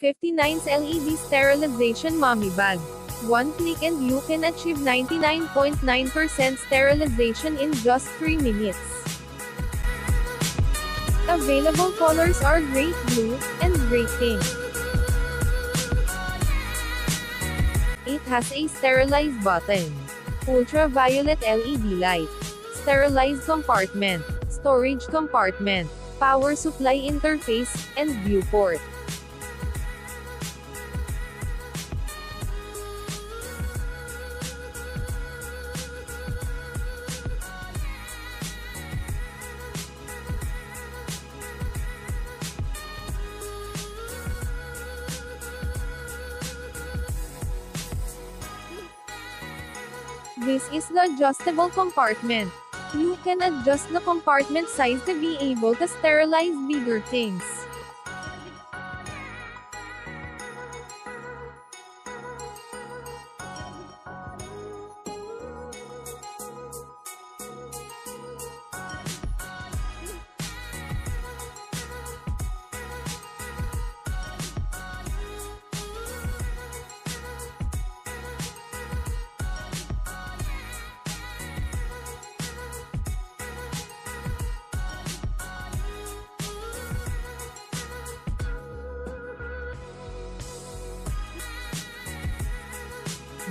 59's LED Sterilization Mommy Bag. One click and you can achieve 99.9% sterilization in just 3 minutes. Available colors are great blue, and great pink. It has a sterilize button. Ultraviolet LED light. Sterilized compartment. Storage compartment. Power supply interface, and viewport. This is the adjustable compartment. You can adjust the compartment size to be able to sterilize bigger things.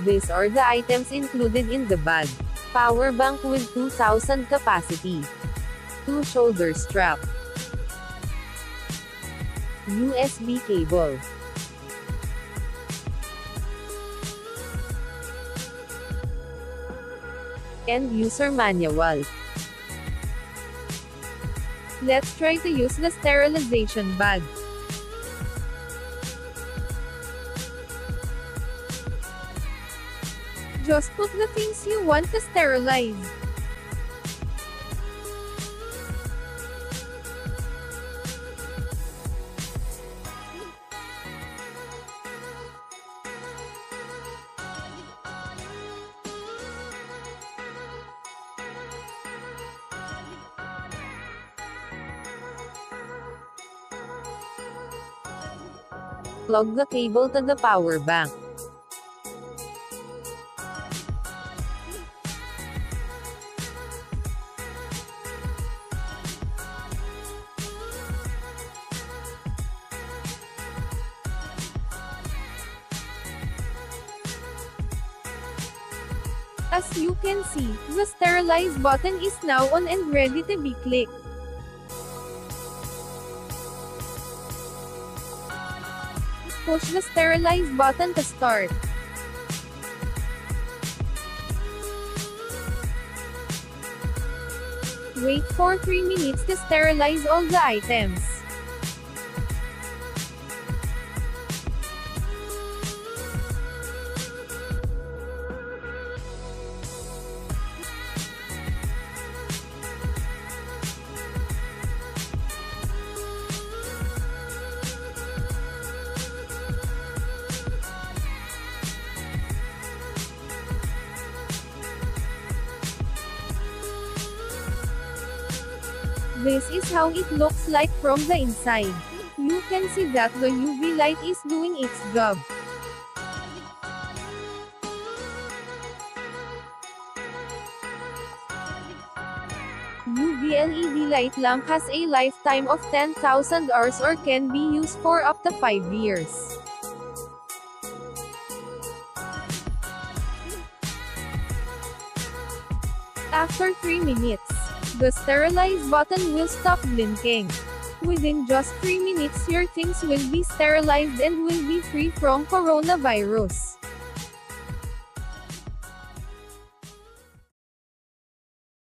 These are the items included in the bag. Power bank with 2000 capacity. 2 shoulder strap. USB cable. And user manual. Let's try to use the sterilization bag. Just put the things you want to sterilize. Plug the cable to the power bank. As you can see, the sterilize button is now on and ready to be clicked. Push the sterilize button to start. Wait for 3 minutes to sterilize all the items. This is how it looks like from the inside. You can see that the UV light is doing its job. UV LED light lamp has a lifetime of 10,000 hours or can be used for up to 5 years. After 3 minutes, the sterilize button will stop blinking. Within just 3 minutes your things will be sterilized and will be free from coronavirus.